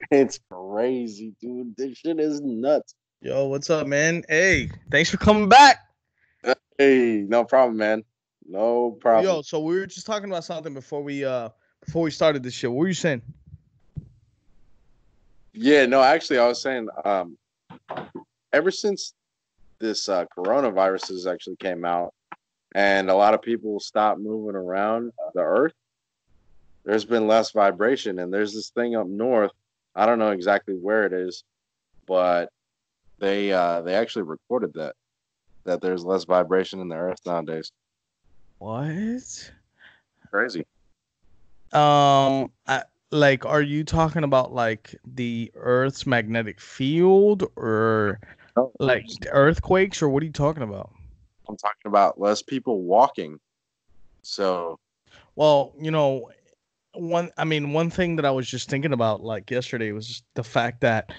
It's crazy, dude. This shit is nuts. Yo, what's up, man? Hey, thanks for coming back. Hey, no problem, man. No problem. Yo, so we were just talking about something before we uh before we started this shit. What were you saying? Yeah, no, actually, I was saying, um, ever since this uh, coronavirus actually came out, and a lot of people stopped moving around the Earth, there's been less vibration, and there's this thing up north. I don't know exactly where it is, but they uh, they actually recorded that that there's less vibration in the Earth nowadays. What? Crazy. Um, I, like, are you talking about like the Earth's magnetic field, or No. like earthquakes, or what are you talking about? I'm talking about less people walking. So Well, you know, one I mean, one thing that I was just thinking about like yesterday was the fact that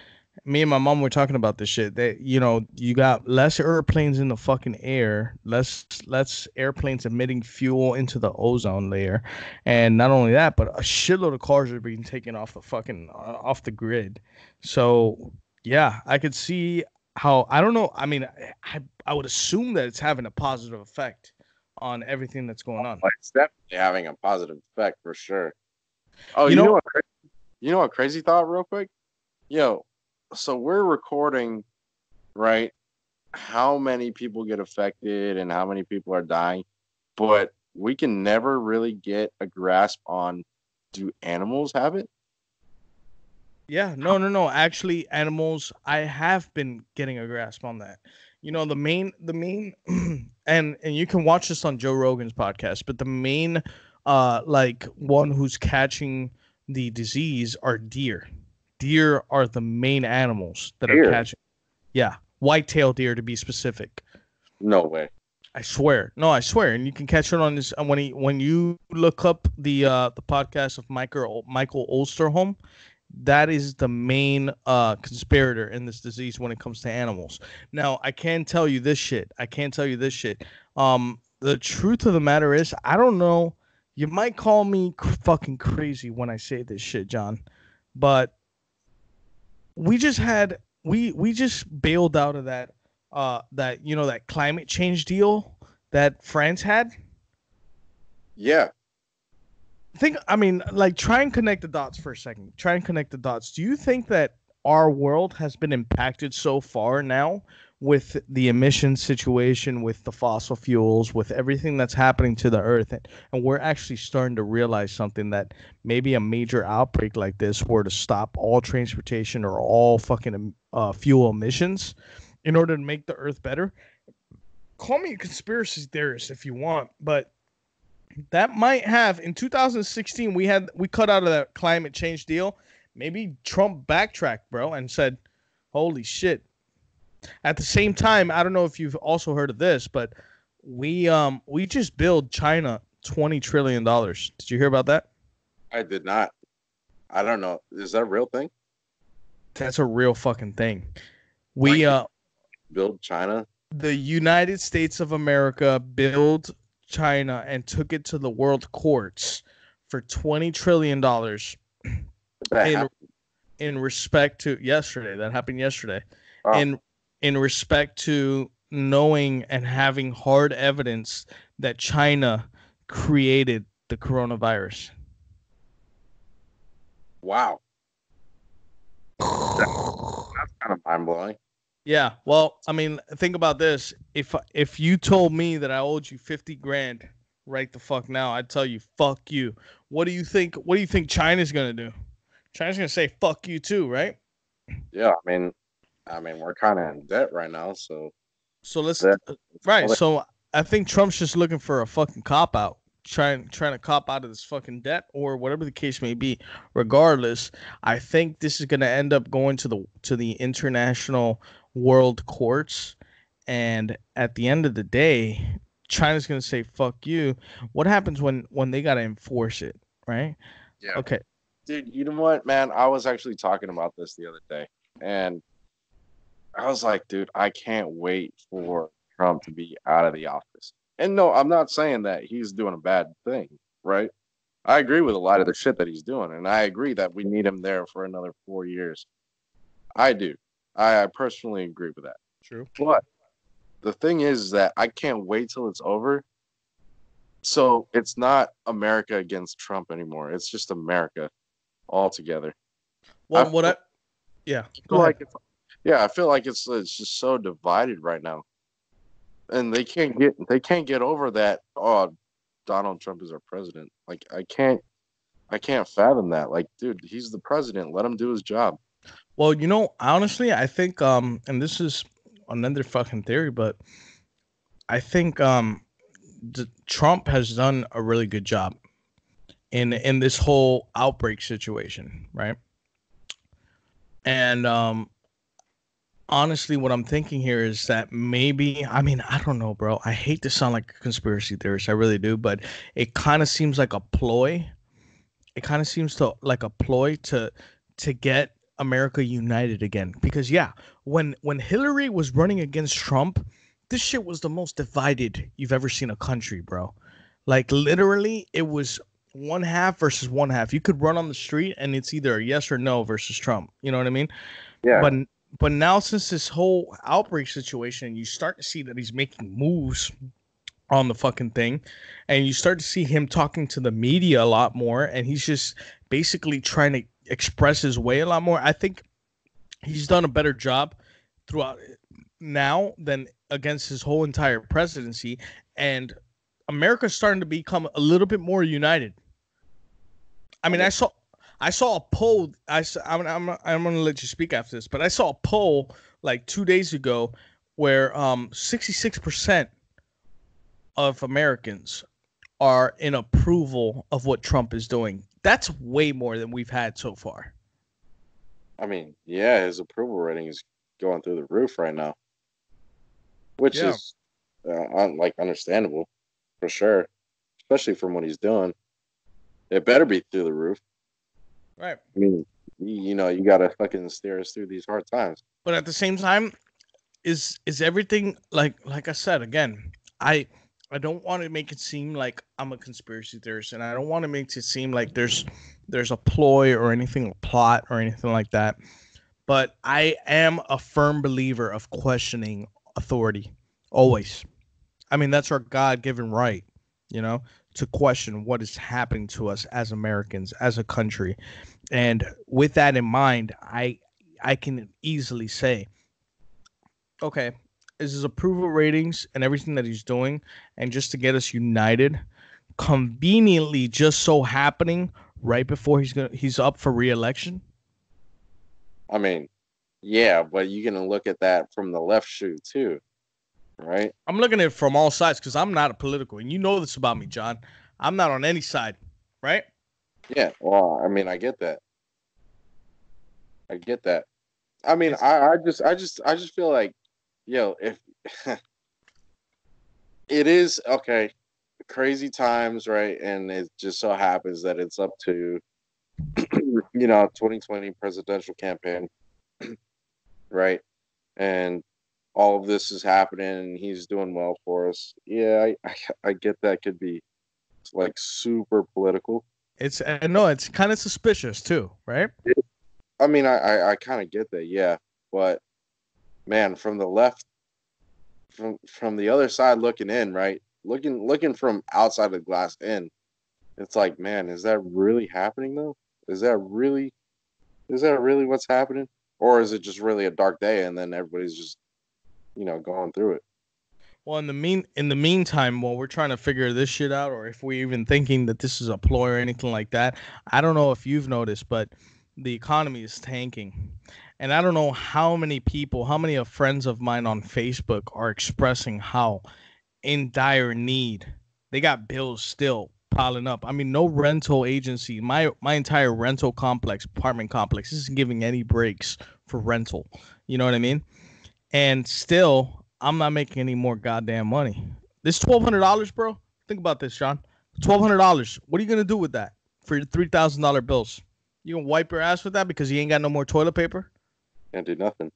me and my mom were talking about this shit. That you know, you got less airplanes in the fucking air, less less airplanes emitting fuel into the ozone layer, and not only that, but a shitload of cars are being taken off the fucking uh, off the grid. So yeah, I could see how I don't know. I mean, I I would assume that it's having a positive effect on everything that's going on. like, it's definitely having a positive effect for sure. Oh, You you, know, know- what? You know what? Crazy thought, real quick. Yo, so we're recording, right? How many people get affected and how many people are dying, but we can never really get a grasp on do animals have it? Yeah, no, no, no. Actually, animals. I have been getting a grasp on that. You know, the main, the main, and and you can watch this on Joe Rogan's podcast. But the main, uh, like one who's catching the disease are deer. Deer are the main animals that Deer? are catching. Yeah, white-tailed deer to be specific. No way. I swear. No, I swear. And you can catch it on this uh, when he when you look up the uh the podcast of Michael Michael Osterholm, that is the main uh conspirator in this disease when it comes to animals. Now, I can tell you this shit. I can tell you this shit. Um the truth of the matter is, I don't know. You might call me fucking crazy when I say this shit, John, but we just had we we just bailed out of that uh that you know that climate change deal that France had. Yeah. Think I mean like try and connect the dots for a second. Try and connect the dots. Do you think that our world has been impacted so far now with the emission situation with the fossil fuels with everything that's happening to the earth and, we're actually starting to realize something that maybe a major outbreak like this were to stop all transportation or all fucking uh, fuel emissions in order to make the earth better. Call me a conspiracy theorist if you want but that might have in 2016 we had we cut out of that climate change deal. Maybe trump backtracked bro and said holy shit at the same time i don't know if you've also heard of this but we um we just billed china 20 trillion dollars did you hear about that I did not. I don't know. Is that a real thing? that's a real fucking thing we uh Billed China? the united states of america billed china and took it to the world courts for 20 trillion dollars in, happened? in respect to yesterday that happened yesterday Oh. in in respect to knowing and having hard evidence that china created the coronavirus? Wow. That's kind of mind blowing. yeah well i mean think about this. If if you told me that i owed you 50 grand right the fuck now i'd tell you fuck you. What do you think what do you think china's gonna do? China's gonna say fuck you too right? Yeah, I mean, I mean, we're kind of in debt right now, so So let's That- uh, right. So I think Trump's just looking for a fucking cop out, trying trying to cop out of this fucking debt or whatever the case may be. Regardless, I think this is going to end up going to the to the international world courts, and at the end of the day, China's going to say fuck you. What happens when when they got to enforce it, right? Yeah. Okay. dude, you know what, man? I was actually talking about this the other day, and I was like, dude, I can't wait for Trump to be out of the office. And no, I'm not saying that he's doing a bad thing, right? I agree with a lot of the shit that he's doing, and I agree that we need him there for another four years. I do. I, I personally agree with that. True. But the thing is that I can't wait till it's over. So it's not America against Trump anymore. It's just America all together. Well, I what I yeah, go feel ahead. like it's, yeah, I feel like it's it's just so divided right now, and they can't get they can't get over that. Oh, Donald Trump is our president. Like I can't I can't fathom that. Like, dude, he's the president. Let him do his job. Well, you know, honestly, I think um and this is another fucking theory, but I think um d- Trump has done a really good job in in this whole outbreak situation, right? And um honestly what I'm thinking here is that maybe I mean, I don't know, bro. I hate to sound like a conspiracy theorist, I really do, but it kind of seems like a ploy. It kind of seems to like a ploy to to get America united again. Because yeah, when when Hillary was running against Trump, this shit was the most divided you've ever seen a country, bro. Like literally, it was one half versus one half. You could run on the street and it's either a yes or no versus Trump. You know what I mean? Yeah. But but now since this whole outbreak situation, you start to see that he's making moves on the fucking thing and you start to see him talking to the media a lot more and he's just basically trying to express his way a lot more. I think he's done a better job throughout now than against his whole entire presidency and America's starting to become a little bit more united. I mean, I saw I saw a poll. I I'm I'm I'm gonna let you speak after this, but I saw a poll like two days ago where um 66 percent of Americans are in approval of what Trump is doing. That's way more than we've had so far. I mean, yeah, his approval rating is going through the roof right now, which Yeah. is uh, un- like understandable for sure, especially from what he's doing. It better be through the roof. Right. I mean, you, you know, you gotta fucking steer us through these hard times. But at the same time, is is everything like like I said again, I I don't want to make it seem like I'm a conspiracy theorist and I don't want to make it seem like there's there's a ploy or anything a plot or anything like that. But I am a firm believer of questioning authority always. I mean, that's our God-given right, you know, to question what is happening to us as Americans, as a country. And with that in mind, I I can easily say, okay, is his approval ratings and everything that he's doing, and just to get us united, conveniently just so happening right before he's gonna he's up for reelection. I mean, yeah, but you're gonna look at that from the left shoe too, right? I'm looking at it from all sides because I'm not a political, and you know this about me, John. I'm not on any side, right? Yeah. Well, I mean, I get that. I get that. I mean, I, I just, I just, I just feel like, yo, if it is okay, crazy times, right? And it just so happens that it's up to, you know, 2020 presidential campaign, right? And all of this is happening, and he's doing well for us. Yeah, I, I, I get that could be like super political. It's I know it's kind of suspicious too, right? I mean, I I, I kind of get that, yeah, but man, from the left, from from the other side looking in, right, looking looking from outside the glass in, it's like, man, is that really happening though? Is that really, is that really what's happening, or is it just really a dark day and then everybody's just, you know, going through it? Well, in the mean in the meantime, while we're trying to figure this shit out, or if we're even thinking that this is a ploy or anything like that, I don't know if you've noticed, but the economy is tanking, and I don't know how many people, how many of friends of mine on Facebook are expressing how in dire need they got bills still piling up. I mean, no rental agency, my my entire rental complex, apartment complex, isn't giving any breaks for rental. You know what I mean? And still, I'm not making any more goddamn money. This twelve hundred dollars, bro. Think about this, John. Twelve hundred dollars. What are you gonna do with that for your three thousand dollar bills? You gonna wipe your ass with that because you ain't got no more toilet paper? Can't do nothing.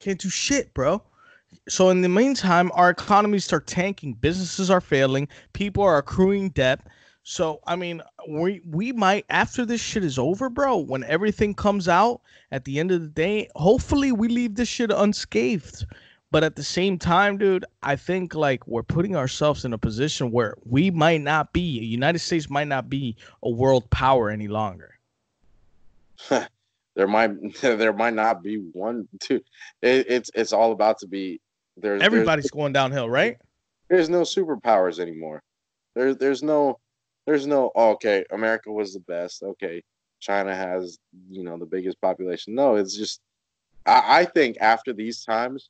Can't do shit, bro. So in the meantime, our economies start tanking. Businesses are failing. People are accruing debt. So I mean, we we might after this shit is over, bro. When everything comes out at the end of the day, hopefully we leave this shit unscathed. But at the same time, dude, I think like we're putting ourselves in a position where we might not be, United States might not be a world power any longer. there might there might not be one two. It, it's it's all about to be there's everybody's there's, going downhill, right? There's no superpowers anymore. There's there's no there's no oh, okay. America was the best. Okay, China has you know the biggest population. No, it's just I, I think after these times,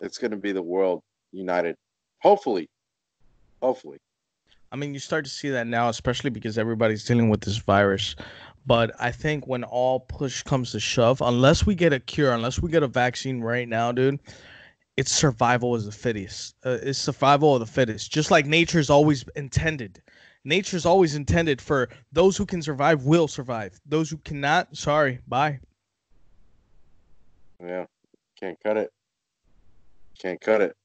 it's going to be the world united. Hopefully, hopefully. I mean, you start to see that now, especially because everybody's dealing with this virus. But I think when all push comes to shove, unless we get a cure, unless we get a vaccine right now, dude, it's survival of the fittest. Uh, it's survival of the fittest. Just like nature's always intended. Nature's always intended for those who can survive will survive. Those who cannot, sorry, bye. Yeah, can't cut it. Can't cut it.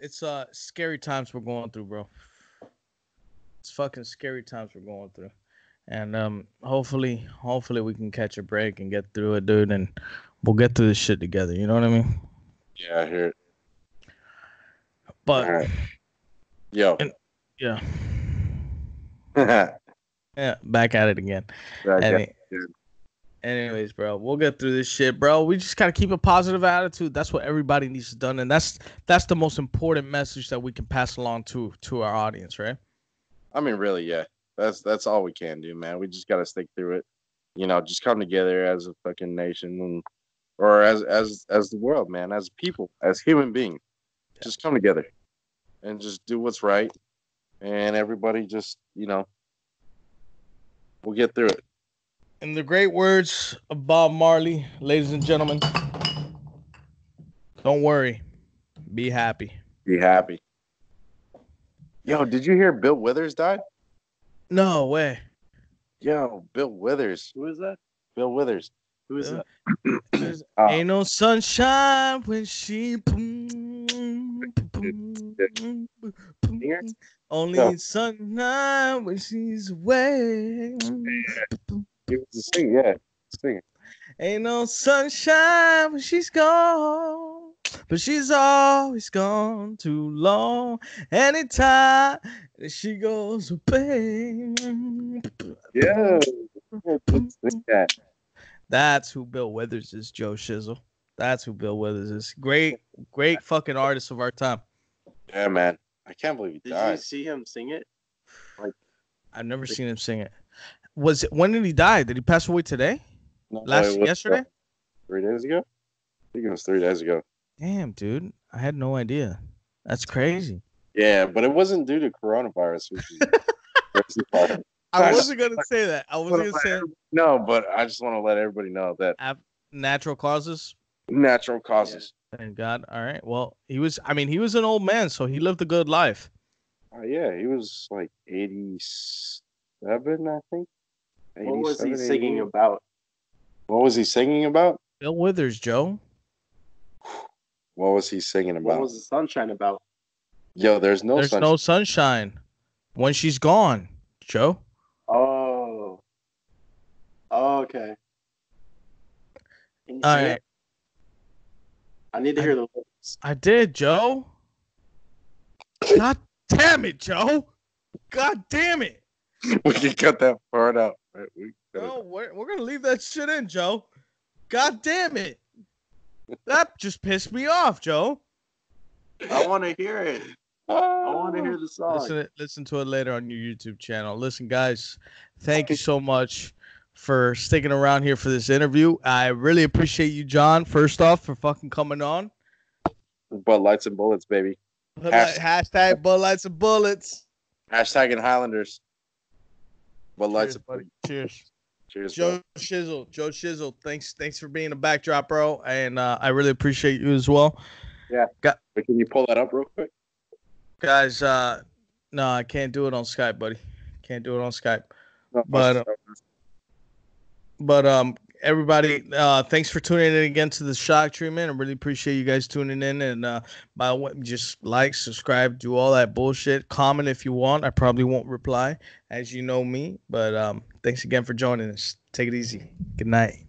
It's uh scary times we're going through, bro it's fucking scary times we're going through. And um, hopefully, hopefully we can catch a break and get through it, dude, and we'll get through this shit together. You know what I mean? Yeah, I hear it. But right. yo, and, yeah, yeah, back at it again. Any, anyways, bro, we'll get through this shit, bro. We just gotta keep a positive attitude. That's what everybody needs to do, and that's that's the most important message that we can pass along to to our audience, right? I mean, really, yeah. That's that's all we can do, man. We just gotta stick through it. You know, just come together as a fucking nation and or as as as the world, man, as people, as human beings. Just come together and just do what's right. And everybody just, you know, we'll get through it. In the great words of Bob Marley, ladies and gentlemen, don't worry. Be happy. Be happy. Yo, did you hear Bill Withers died? No way. Yo, Bill Withers. Who is that? Bill Withers. Who is that? uh, Ain't no sunshine when she. Mm, mm, mm, Only no. sunshine when she's away. Was a singer, yeah. Singing. Ain't no sunshine when she's gone but she's always gone too long. Anytime she goes away. Yeah. That's who Bill Withers is, Joe Shizzle. That's who Bill Withers is. Great, great fucking artist of our time. Yeah, man. I can't believe he did died. Did you see him sing it? Like, I've never seen him sing it. Was it when did he die? Did he pass away today? No, Last yesterday? Uh, three days ago? I think it was three days ago. Damn, dude. I had no idea. That's crazy. Yeah, but it wasn't due to coronavirus, which is I wasn't gonna say that. I wasn't gonna say no, but I just want to let everybody know that natural causes. Natural causes. Yeah. Thank God. All right. Well, he was. I mean, he was an old man, so he lived a good life. Uh, yeah, he was like eighty-seven, I think. What was he singing about? What was he singing about? Bill Withers, Joe. What was he singing about? What was the sunshine about? Yo, there's no there's sunshine. no sunshine when she's gone, Joe. Oh. oh okay. All right. I need to hear I, the lyrics. I did, Joe. God damn it, Joe. God damn it. We can cut that part out. Right? We no, we're, we're going to leave that shit in, Joe. God damn it that just pissed me off, Joe. I want to hear it. I want to hear the song. Listen, listen to it later on your YouTube channel. Listen, guys, thank you so much for sticking around here for this interview. I really appreciate you, John. First off, for fucking coming on. Bud Lights and Bullets, baby. Hashtag, hashtag Bud Lights and Bullets. Hashtagging Highlanders. Bud Lights Cheers, buddy. Cheers. Cheers, Joe bro. Shizzle. Joe Shizzle. Thanks, thanks for being a backdrop, bro. And uh, I really appreciate you as well. Yeah. Got, can you pull that up real quick? Guys, uh, no, I can't do it on Skype, buddy. Can't do it on Skype. No, but uh, but um, everybody, uh, thanks for tuning in again to the shock treatment. I really appreciate you guys tuning in. And uh, by just like, subscribe, do all that bullshit. Comment if you want. I probably won't reply, as you know me. But um, thanks again for joining us. Take it easy. Good night.